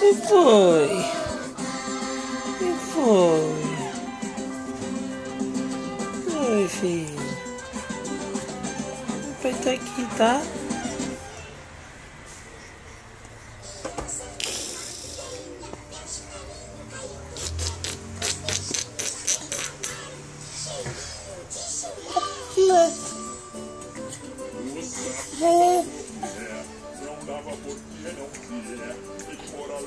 que foi? que foi? Oi, filho. O pai tá aqui, tá? Não dava porque não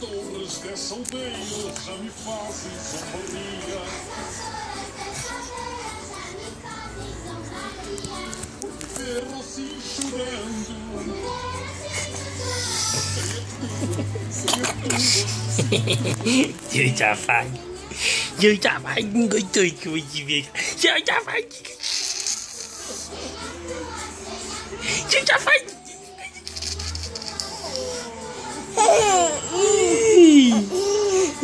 torres dessa aldeia já me fazem zombaria. Por ver assim chorando. Chưa chả phải Chưa chả phải Người tươi cười gì việc Chưa chả phải Chưa chả phải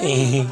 gì gì